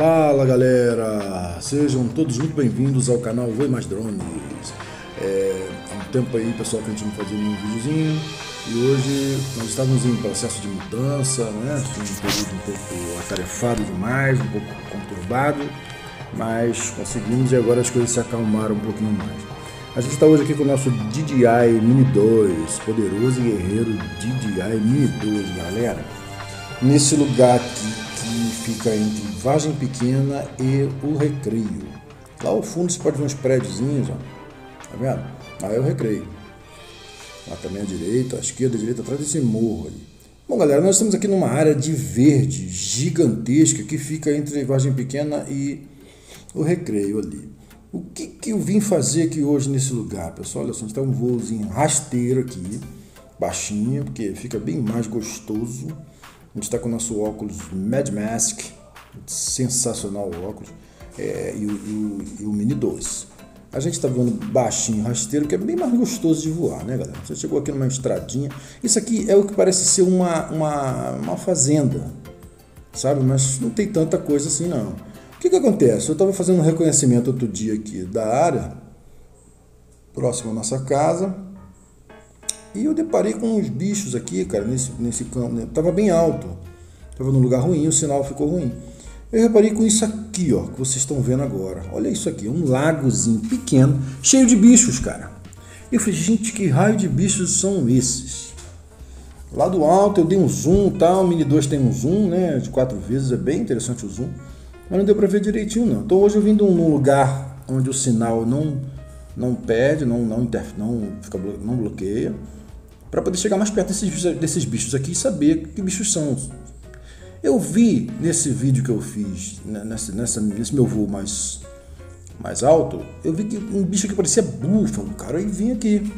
Fala galera, sejam todos muito bem-vindos ao canal Voe Mais Drones. É, há um tempo aí, pessoal, que a gente não fazia nenhum videozinho e hoje nós estávamos em processo de mudança, né? Foi um período um pouco atarefado demais, um pouco conturbado, mas conseguimos e agora as coisas se acalmaram um pouquinho mais. A gente está hoje aqui com o nosso DJI Mini 2, poderoso guerreiro DJI Mini 2, galera. Nesse lugar aqui fica entre Vargem Pequena e o Recreio. Lá ao fundo você pode ver uns prédiozinhos, ó. Tá vendo? Aí é o Recreio. Lá também à direita, à esquerda, à direita, atrás desse morro ali. Bom, galera, nós estamos aqui numa área de verde gigantesca que fica entre Vargem Pequena e o Recreio ali. O que, que eu vim fazer aqui hoje nesse lugar, pessoal? Olha só, a tá um voozinho rasteiro aqui, baixinho, porque fica bem mais gostoso. A gente está com o nosso óculos Mad Mask, sensacional o óculos, é, e, o, e, o, e, o, Mini 2. A gente está voando baixinho, rasteiro, que é bem mais gostoso de voar, né, galera? Você chegou aqui numa estradinha. Isso aqui é o que parece ser uma, uma, uma fazenda, sabe? Mas não tem tanta coisa assim, não. O que, que acontece? Eu estava fazendo um reconhecimento outro dia aqui da área, próximo à nossa casa, e eu deparei com uns bichos aqui, cara, nesse, nesse campo. Né? Tava bem alto. Tava num lugar ruim, o sinal ficou ruim. Eu reparei com isso aqui, ó, que vocês estão vendo agora. Olha isso aqui, um lagozinho pequeno, cheio de bichos, cara. Eu falei, gente, que raio de bichos são esses? Lá do alto eu dei um zoom, tal, o Mini 2 tem um zoom, né, de quatro vezes, é bem interessante o zoom. Mas não deu para ver direitinho não. Então hoje eu vim num lugar onde o sinal não não perde, não não, não, fica, não bloqueia para poder chegar mais perto desses, desses bichos aqui e saber que bichos são. Eu vi nesse vídeo que eu fiz, né, nessa, nessa, nesse meu voo mais, mais alto, eu vi que um bicho que parecia búfalo, cara, e vim aqui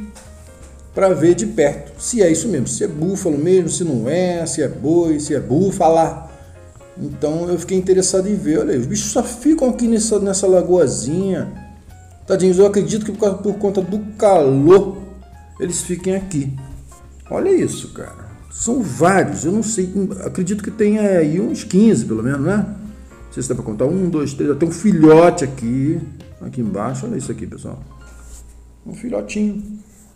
para ver de perto se é isso mesmo, se é búfalo mesmo, se não é, se é boi, se é búfala. Então eu fiquei interessado em ver, olha aí, os bichos só ficam aqui nessa, nessa lagoazinha. Tadinhos, eu acredito que por, por conta do calor eles fiquem aqui. Olha isso, cara. São vários, eu não sei, acredito que tenha aí uns 15 pelo menos, né? Não sei se dá para contar. Um, dois, três, tem um filhote aqui, aqui embaixo. Olha isso aqui, pessoal. Um filhotinho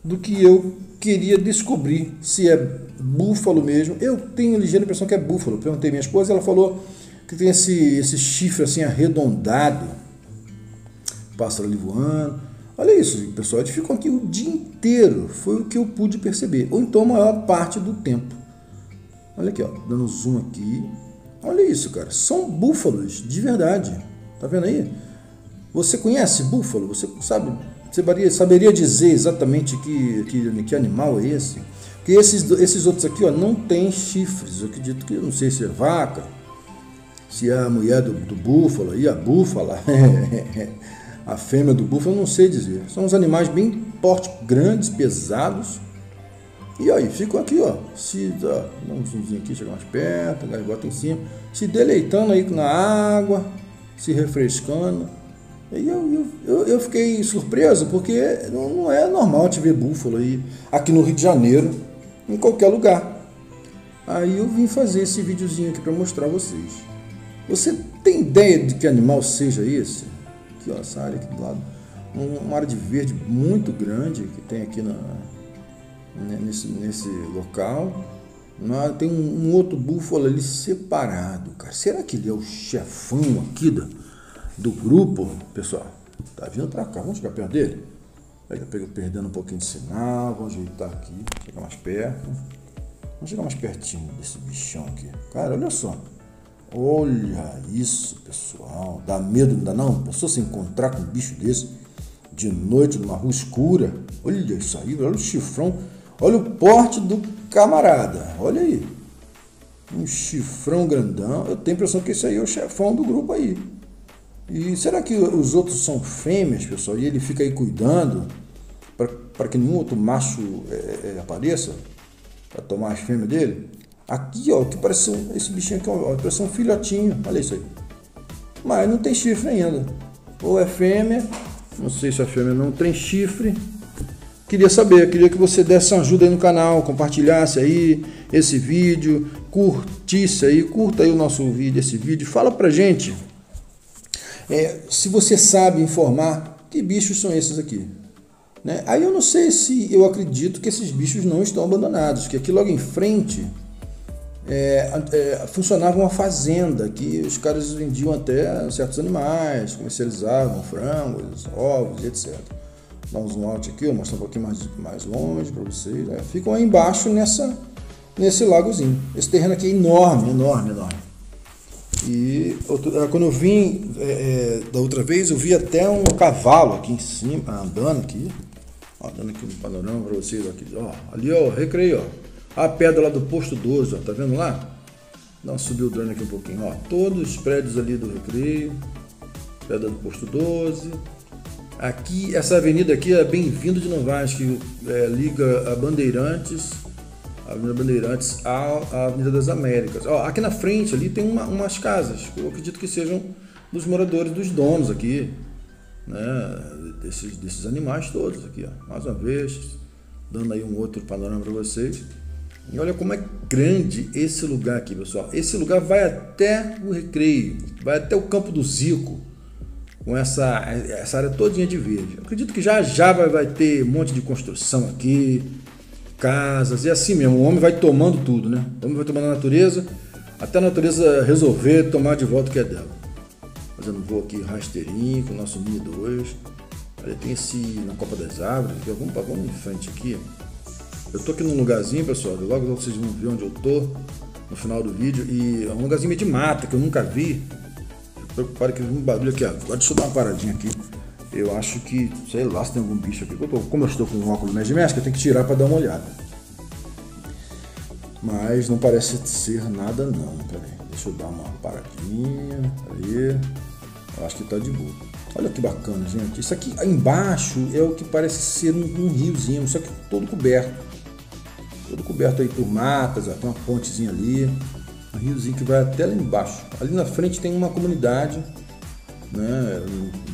do que eu queria descobrir se é búfalo mesmo. Eu tenho ligeira impressão que é búfalo. Perguntei minha esposa, ela falou que tem esse, esse chifre assim arredondado. Pássaro ali voando. Olha isso, pessoal, eles ficam aqui o dia inteiro, foi o que eu pude perceber, ou então a maior parte do tempo. Olha aqui, ó, dando zoom aqui. Olha isso, cara, são búfalos de verdade. Tá vendo aí? Você conhece búfalo? Você sabe, você saberia dizer exatamente que, que, que animal é esse? Porque esses, esses outros aqui ó, não tem chifres. Eu acredito que, não sei se é vaca, se é a mulher do, do búfalo, aí a búfala. a fêmea do búfalo, eu não sei dizer. São uns animais bem porte grandes, pesados. E aí, ficam aqui, ó. Se, ó, dá um zoomzinho aqui, chega mais perto, a gaivota em cima, se deleitando aí na água, se refrescando. E eu, eu, eu, fiquei surpreso, porque não é normal te ver búfalo aí aqui no Rio de Janeiro, em qualquer lugar. Aí eu vim fazer esse videozinho aqui para mostrar a vocês. Você tem ideia de que animal seja esse? Aqui, ó, essa área aqui do lado. Um, uma área de verde muito grande que tem aqui na, né, nesse, nesse local. Tem um, um, outro búfalo ali separado, cara. Será que ele é o chefão aqui do, do grupo, pessoal? Tá vindo pra cá, vamos chegar perto dele? Ele tá perdendo um pouquinho de sinal, vamos ajeitar aqui, chegar mais perto. Vamos chegar mais pertinho desse bichão aqui. Cara, olha só. Olha isso, pessoal. Dá medo, não dá não? Passou se encontrar com um bicho desse de noite numa rua escura. Olha isso aí, olha o chifrão. Olha o porte do camarada. Olha aí. Um chifrão grandão. Eu tenho a impressão que esse aí é o chefão do grupo aí. E será que os outros são fêmeas, pessoal? E ele fica aí cuidando para que nenhum outro macho é, é, apareça para tomar as fêmeas dele? Aqui, ó, que parece um, esse bichinho aqui, ó, parece um filhotinho. Olha isso aí. Mas não tem chifre ainda. Ou é fêmea, não sei se a fêmea não tem chifre. Queria saber, queria que você desse ajuda aí no canal, compartilhasse aí esse vídeo, curtisse aí, curta aí o nosso vídeo, esse vídeo. Fala pra gente é, se você sabe informar que bichos são esses aqui. Né? Aí eu não sei se eu acredito que esses bichos não estão abandonados, que aqui logo em frente é, é, funcionava uma fazenda que os caras vendiam até certos animais, comercializavam frangos, ovos etc. Dá um zoom out aqui, eu mostro um pouquinho mais, mais longe para vocês. Né? Ficam aí embaixo nessa, nesse lagozinho. Esse terreno aqui é enorme, enorme, enorme. E outro, é, quando eu vim é, é, da outra vez, eu vi até um cavalo aqui em cima, andando aqui. Ó, dando aqui um panorama para vocês. Aqui, ó, ali, ó, recreio, ó. A pedra lá do posto 12, ó, tá vendo lá? Um subir o drone aqui um pouquinho, ó. Todos os prédios ali do recreio. Pedra do posto 12. Aqui, essa avenida aqui é Bem-vindo de Novaes, que é, liga a Bandeirantes, a Avenida Bandeirantes à, Avenida das Américas. Ó, aqui na frente ali tem uma, umas casas, eu acredito que sejam dos moradores, dos donos aqui, né? Desses, desses animais todos aqui, ó. Mais uma vez, dando aí um outro panorama para vocês. E olha como é grande esse lugar aqui, pessoal. Esse lugar vai até o recreio, vai até o campo do Zico, com essa, essa área todinha de verde. Eu acredito que já já vai, vai ter um monte de construção aqui, casas, e assim mesmo, o homem vai tomando tudo, né? O homem vai tomando a natureza, até a natureza resolver tomar de volta o que é dela. Fazendo voo aqui rasteirinho com o nosso Mi 2. Aí tem esse na Copa das Árvores, vamos, vamos em frente aqui. Eu tô aqui num lugarzinho, pessoal, logo, vocês vão ver onde eu tô no final do vídeo. E é um lugarzinho meio de mata que eu nunca vi. Fico preocupado que um barulho aqui. Agora deixa eu dar uma paradinha aqui. Eu acho que, sei lá se tem algum bicho aqui. Eu tô, como eu estou com um óculos mais de mestre, eu tenho que tirar para dar uma olhada. Mas não parece ser nada não. Pera deixa eu dar uma paradinha. Aí. Eu acho que tá de boa. Olha que bacana, gente. Isso aqui embaixo é o que parece ser um, um riozinho, só que todo coberto todo coberto aí por matas, ó, tem uma pontezinha ali, um riozinho que vai até lá embaixo. Ali na frente tem uma comunidade, né?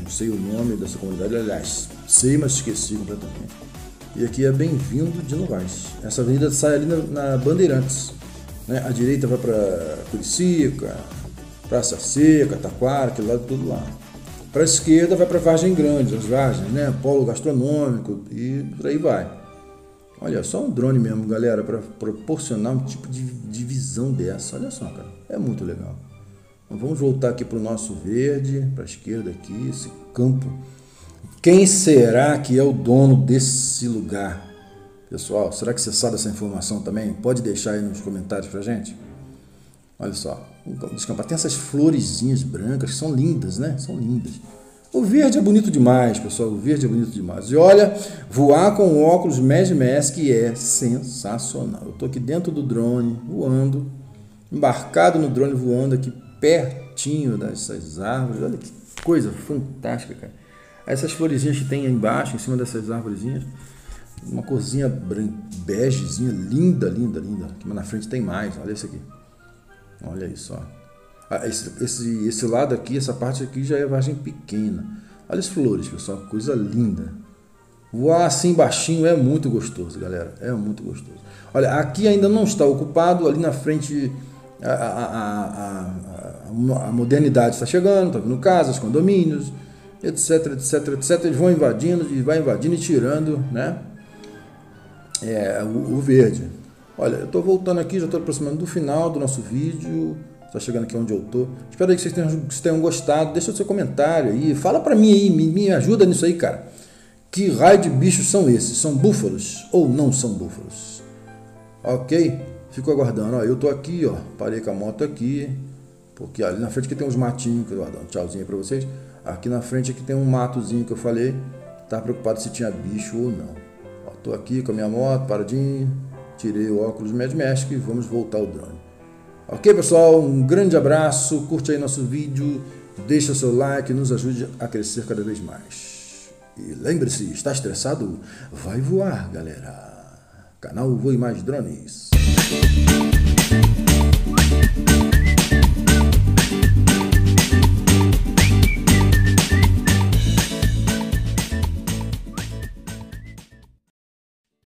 não sei o nome dessa comunidade, aliás, sei, mas esqueci completamente. E aqui é bem-vindo de Novaes. Essa avenida sai ali na, na Bandeirantes. Né? A direita vai para Curicica, Praça Seca, Taquara, aquele lado tudo lá. Para a esquerda vai para Vargem Grande, as Vargens, né? Polo gastronômico e por aí vai. Olha, só um drone mesmo, galera, para proporcionar um tipo de, de visão dessa. Olha só, cara, é muito legal. Então, vamos voltar aqui para o nosso verde, para a esquerda aqui, esse campo. Quem será que é o dono desse lugar? Pessoal, será que você sabe essa informação também? Pode deixar aí nos comentários para gente. Olha só, descampar. Tem essas florezinhas brancas que são lindas, né? São lindas. O verde é bonito demais, pessoal. O verde é bonito demais. E olha, voar com o óculos Mad Mask é sensacional. Eu estou aqui dentro do drone, voando, embarcado no drone, voando aqui pertinho dessas árvores. Olha que coisa fantástica, cara. Essas florezinhas que tem aí embaixo, em cima dessas árvorezinhas. Uma corzinha begezinha, linda, linda, linda. Aqui na frente tem mais. Olha isso aqui. Olha isso, ó. Ah, esse, esse, esse lado aqui, essa parte aqui já é vargem pequena. Olha as flores, pessoal, coisa linda. Voar assim baixinho é muito gostoso, galera. É muito gostoso. Olha, aqui ainda não está ocupado, ali na frente a, a, a, a modernidade está chegando, está vindo casas, condomínios, etc, etc, etc. Eles vão invadindo e vai invadindo e tirando, né? É, o, o verde. Olha, eu estou voltando aqui, já estou aproximando do final do nosso vídeo está chegando aqui onde eu tô. Espero aí que vocês tenham, que tenham gostado. Deixa o seu comentário aí. Fala para mim aí, me, me ajuda nisso aí, cara. Que raio de bichos são esses? São búfalos ou não são búfalos? Ok? Fico aguardando. Ó, eu tô aqui, ó. Parei com a moto aqui. Porque ali na frente aqui tem uns matinhos que eu dar um tchauzinho para vocês. Aqui na frente aqui tem um matozinho que eu falei. Tá preocupado se tinha bicho ou não. Ó, tô aqui com a minha moto, paradinho. Tirei o óculos Mad Mask e vamos voltar ao drone. Ok, pessoal? Um grande abraço, curte aí nosso vídeo, deixa seu like, nos ajude a crescer cada vez mais. E lembre-se, está estressado? Vai voar, galera! Canal Voe Mais Drones.